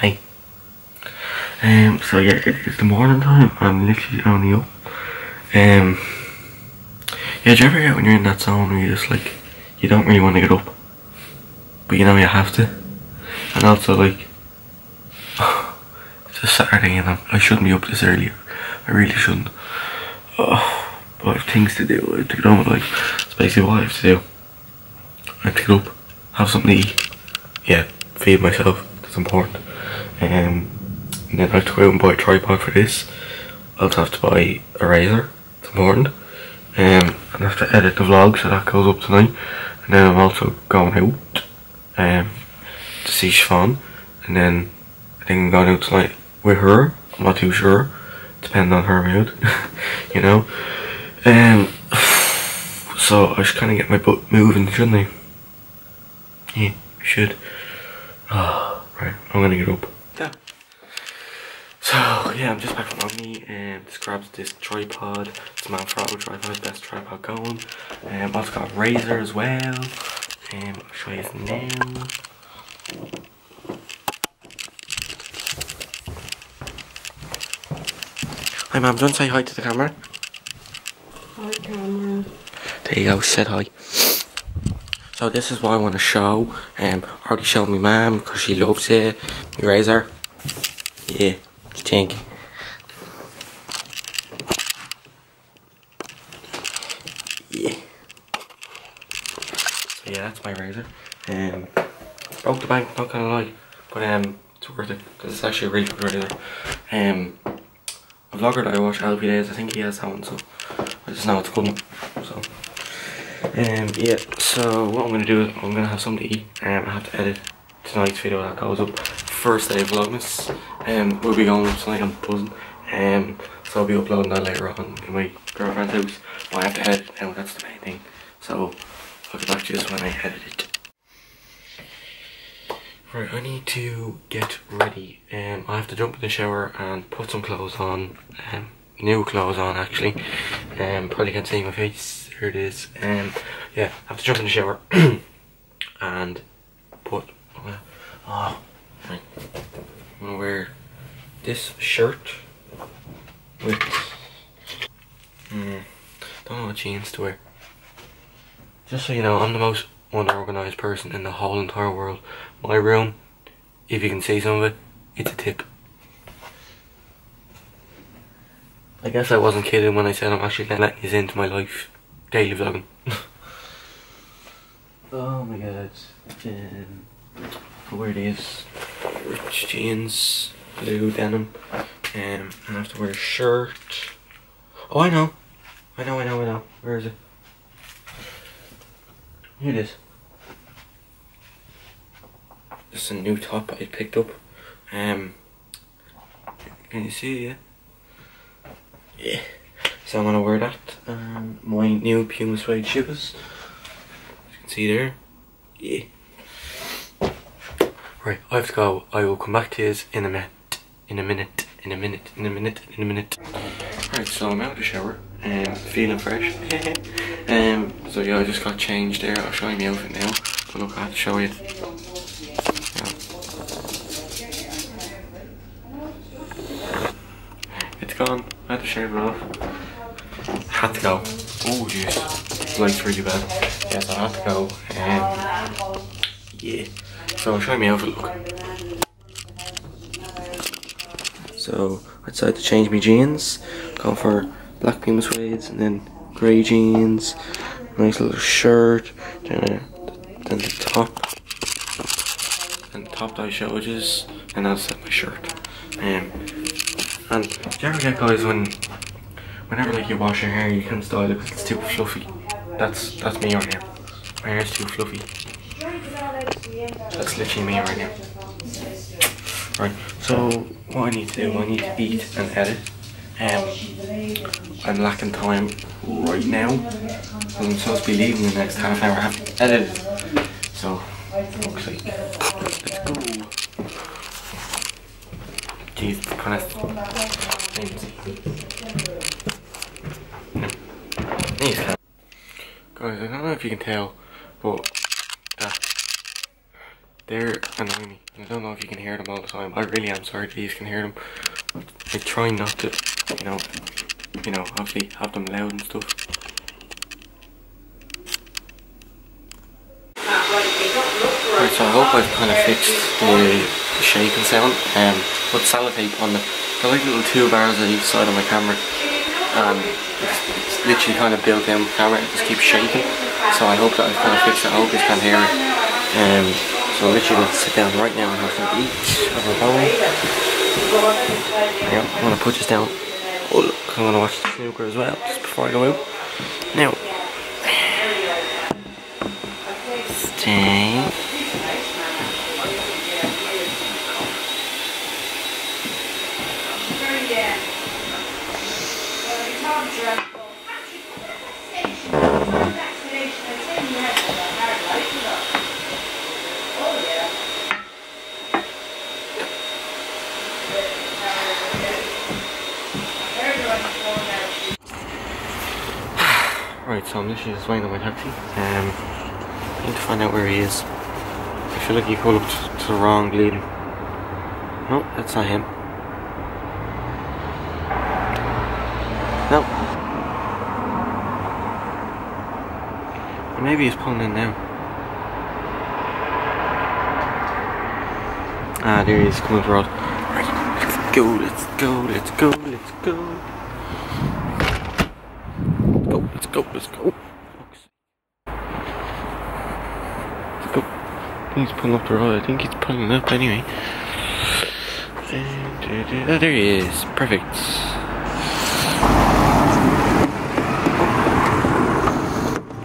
Hey. Um, so yeah, it's the morning time. I'm literally only up. Um, yeah, do you ever get when you're in that zone where you're just like, you don't really want to get up, but you know you have to? And also like, it's a Saturday and I'm, I shouldn't be up this early. I really shouldn't. Oh, but I have things to do. I have to get on with life. That's basically what I have to do. I have to get up, have something to eat. Yeah, feed myself. That's important. Um, and then I have to go out and buy a tripod for this. I'll have to buy a razor. Important. Um, and I have to edit the vlog so that goes up tonight. And then I'm also going out um, to see Siobhan. And then I think I'm going out tonight with her. I'm not too sure. Depending on her mood. you know. Um, so I should kind of get my butt moving, shouldn't I? Yeah, should. Oh, right, I'm gonna get up. Yeah. So yeah, I'm just back from Omni and this grabs this tripod. It's my Manfrotto tripod, best tripod going. And um, also got a razor as well. Um, I'll show you this now. Hi ma'am, don't say hi to the camera? Hi camera. There you go, said hi. So this is what I want to show. Um, I already showed my mum because she loves it. My razor. Yeah, do? Yeah. So yeah, that's my razor. Um, broke the bank, not gonna lie, but um, it's worth it because it's actually a really good razor. Um, a vlogger that I watch, Alfie Deyes, I think he has that one, so I just know it's a good one. So. Um, yeah, so what I'm gonna do is I'm gonna have something to eat. Um, I have to edit tonight's video that goes up first day of Vlogmas. Um, we'll be going tonight on buzzing. Um, so I'll be uploading that later on in my girlfriend's house. But I have to edit now, that's the main thing. So I'll get back to this when I edit it. Right, I need to get ready. Um, I have to jump in the shower and put some clothes on. Um, new clothes on actually. Um, probably can't see my face. Here it is. Um, yeah, I have to jump in the shower and put. Oh. I'm gonna wear this shirt with. Mm, don't know what jeans to wear. Just so you know, I'm the most unorganized person in the whole entire world. My room, if you can see some of it, it's a tip. I guess I wasn't kidding when I said I'm actually letting you into my life. Daily vlogging. oh my god. Um, wear these rich jeans, blue denim. Um, and I have to wear a shirt. Oh, I know. I know, I know, I know. Where is it? Here it is. This is a new top I picked up. Um, can you see it? Yeah. Yeah. So I'm gonna wear that. Um, my new Puma suede shoes. You can see there. Yeah. Right, I have to go. I will come back to you in a minute. In a minute. In a minute. In a minute. In a minute. Right, so I'm out of the shower and feeling fresh. um, so yeah, I just got changed there. I'll show you my outfit now. But look, I have to show you. Yeah. It's gone. I had to shave it off. Had to go. Oh jeez. Light's really bad. Yes, I had to go. Um, yeah. So show you my outfit look. So I decided to change my jeans. Going for black Puma suedes and then grey jeans. Nice little shirt. Then, then the top. And the top that I showed you. And that's my shirt. Um, and do you ever get guys when whenever like you wash your hair you can't style it because it's too fluffy. That's that's me right now. My hair's too fluffy. That's literally me right now. Right, so what I need to do, I need to eat and edit. Um, I'm lacking time right now. I'm supposed to be leaving the next half hour. I have to edit it. So, looks like, let's go. Jeez, kind of. Guys, I don't know if you can tell, but they're annoying me. I don't know if you can hear. them all the time. I really am sorry that you can hear them. I try not to, you know, you know, obviously have them loud and stuff. Right, so I hope I've kind of fixed the, the shaking sound. Um, put sellotape on the, the like little two bars on each side of my camera, and it's, it's literally kind of built in camera. It just keeps shaking. So I hope that I've kind of fixed it. I hope you can hear it. Um, so I'm literally going to sit down right now and have some each of a bowl. Yeah, I'm going to put this down. Oh look, I'm going to watch the snooker as well just before I go out. Now, stay. Right, so I'm literally just waiting on my taxi. Um, I need to find out where he is. I feel like he called up to, the wrong lead. No, that's not him. No. Maybe he's pulling in now. Ah, there he is, coming us. Right, let's go, let's go, let's go, let's go. Let's go, let's go, let's go. I think he's pulling up the road. I think he's pulling up anyway. Oh, there he is. Perfect.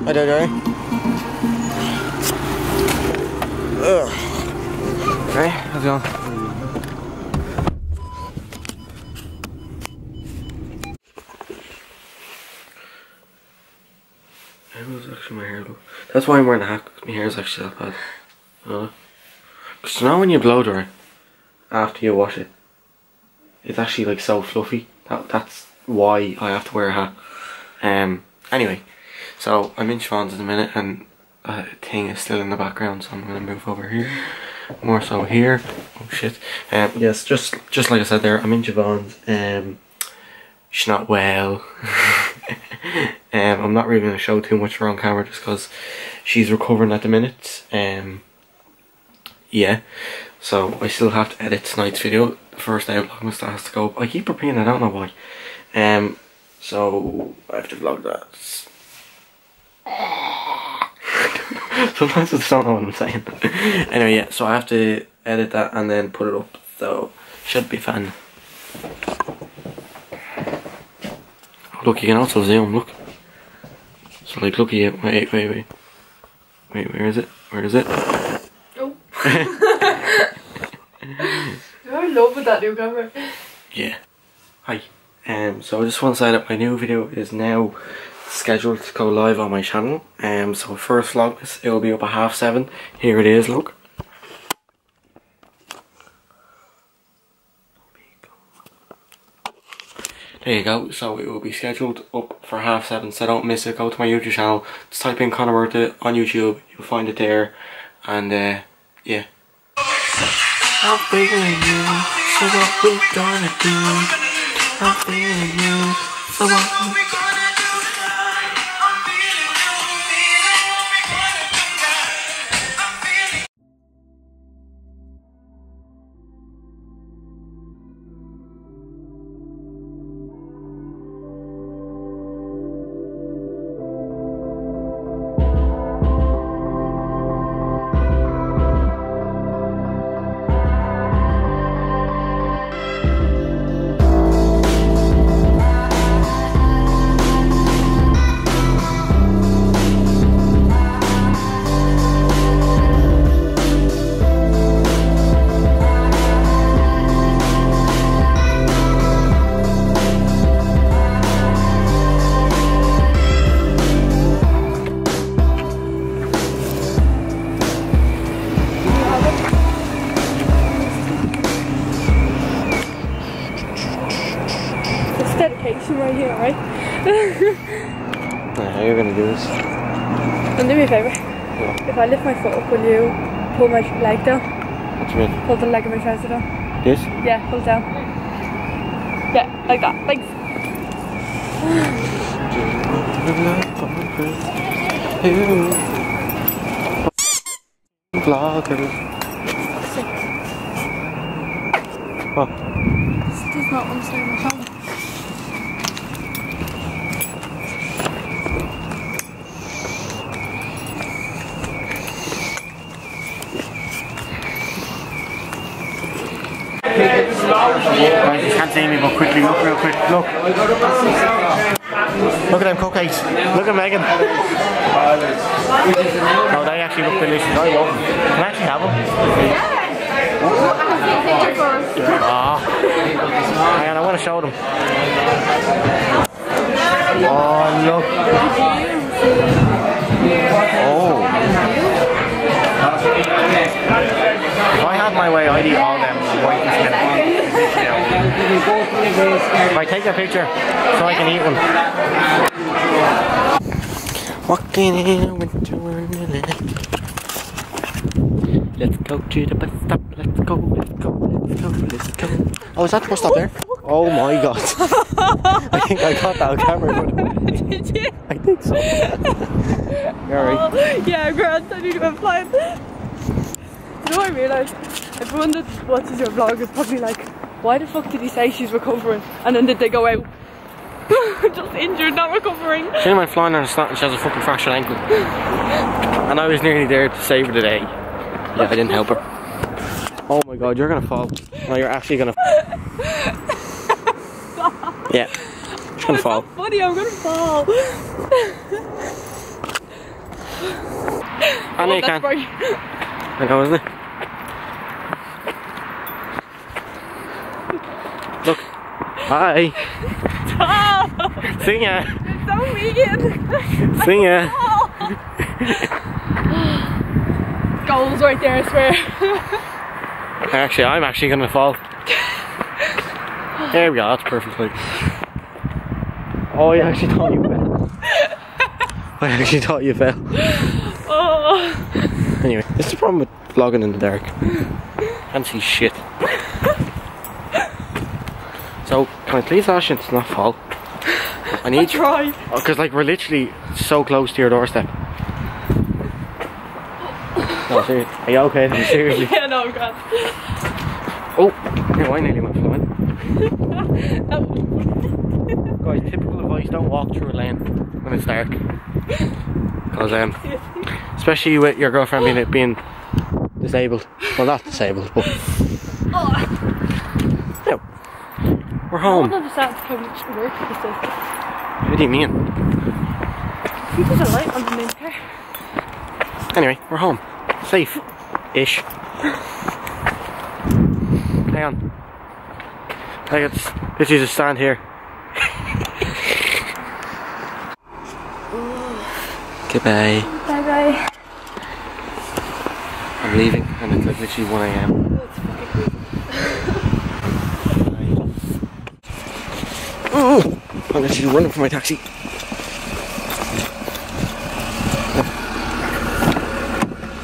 Hi, Dodo. Ugh. Hey, how's it going? How was actually my hair look? That's why I'm wearing a hat, my hair is actually that bad. Uh, Cause you know when you blow dry, after you wash it, it's actually like so fluffy. That, that's why I have to wear a hat. Um, anyway, so I'm in Siobhan's in a minute and a thing is still in the background so I'm gonna move over here. More so here. Oh shit. Um, yes, just just like I said there, I'm in Siobhan's. Um, she's not well. um, I'm not really going to show too much of her on camera just because she's recovering at the minute. Um, yeah, so I still have to edit tonight's video. The first day of Vlogmas that has to go. I keep repeating, I don't know why. Um, so I have to vlog that. Sometimes I just don't know what I'm saying. anyway, yeah, so I have to edit that and then put it up. So should be fun. Look, you can also zoom, look. So like, look at wait, wait, wait. Wait, where is it? Where is it? Oh. I love with that new camera. Yeah. Hi. Um, so I just want to say that my new video is now scheduled to go live on my channel. Um, so first vlogmas, it will be up at half seven. Here it is, look. There you go, so it will be scheduled up for half seven, so don't miss it. Go to my YouTube channel, just type in Conor Murtagh on YouTube, you'll find it there, and uh, yeah. I'm feeling you, so what we gonna do? I'm feeling you, so what we right here, right? How are you're gonna do this? And do me a favour. If I lift my foot up, will you pull my leg down? What do you mean? Pull the leg of my trouser down. This? Yeah, pull it down. Yeah, like that. Thanks. Vloggers. What? This does not my phone. You see me, but quickly look real quick. Look. Look at them cupcakes. Look at Megan. No, they actually look delicious. I love them. Can I actually have them? Ah. Hang on, I want to show them. Oh, look. Oh. If I had my way, I'd eat all them white and Right, take a picture so I can eat one. Walking in a winter wonderland. Let's go to the bus stop. Let's go, let's go, let's go, let's go. Oh, is that the bus stop there? Oh my god. I think I got that on camera. But Did you? I think so. Alright. Oh, yeah, Grant, I need to flying. You know what I realised? Everyone that watches your vlog is probably like, why the fuck did he say she's recovering? And then did they go out? Just injured, not recovering. She went flying on a slant and she has a fucking fractured ankle. And I was nearly there to save her today. Yeah, I didn't help her. Oh my god, you're gonna fall. No, you're actually gonna Yeah. You're gonna oh, fall. Funny, I'm gonna fall. I know oh, you can. I know, isn't it? Look. Hi. Oh, See ya. so mean. See ya. Goals right there, I swear. Actually, I'm actually gonna fall. There we go, that's perfect. Like. Oh, I actually thought you fell. I actually thought you fell. Oh. Anyway, it's the problem with vlogging in the dark. Can't see shit. So, can I please ask you to not fall? I I need you. try. Because, like, we're literally so close to your doorstep. No, seriously. Are you okay? Seriously. Yeah, no, I'm glad. Oh, here, I nearly went flying. That Guys, typical advice, don't walk through a lane when it's dark. Because, um, especially with your girlfriend being, being disabled. Well, not disabled, but. Yeah. We're I home. don't understand how much work this is. What do you mean? He put a light on the main car. Anyway, we're home. Safe. Ish. Hang on. I got this. This is a stand here. Goodbye. Bye bye. I'm leaving and it's like literally 1 a.m. Oh, I'm literally running for my taxi.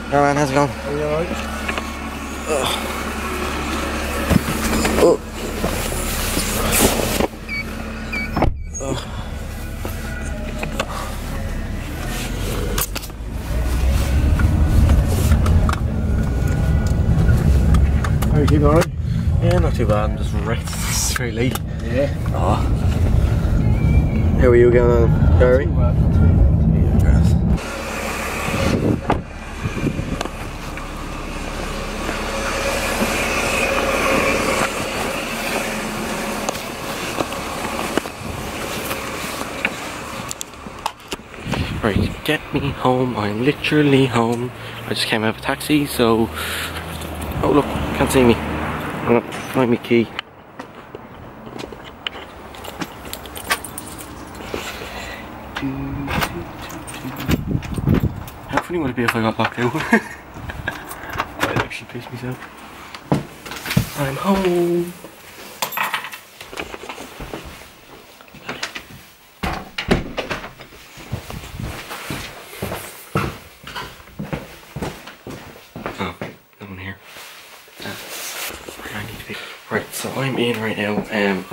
Oh man, how's it going? Are you alright? Oh. How you keeping alright? Yeah, not too bad. I'm just wrecked. It's very late. Yeah. Oh. How are you going? Right, get me home. I'm literally home. I just came out of a taxi, so. Oh, look, can't see me. Oh, find me key. Funny would it be if I got locked out? I'd actually piss myself. I'm home. Oh, no one here. need to be. Right, so I'm in right now. Um,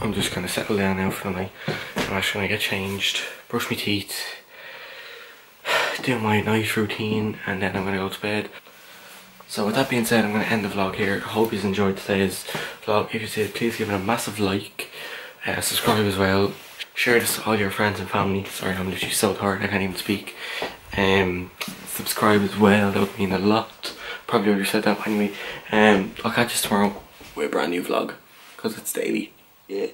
I'm just gonna settle down now for the night. I'm actually gonna get changed, brush my teeth, do my night routine, and then I'm gonna go to bed. So with that being said, I'm to end the vlog here. Hope you enjoyed today's vlog. If you did, please give it a massive like. Uh, subscribe as well. Share this to all your friends and family. Sorry, I'm literally so tired I can't even speak. Um, subscribe as well. That would mean a lot. Probably already said that anyway. Um, I'll catch you tomorrow with a brand new vlog. Because it's daily. Yeah.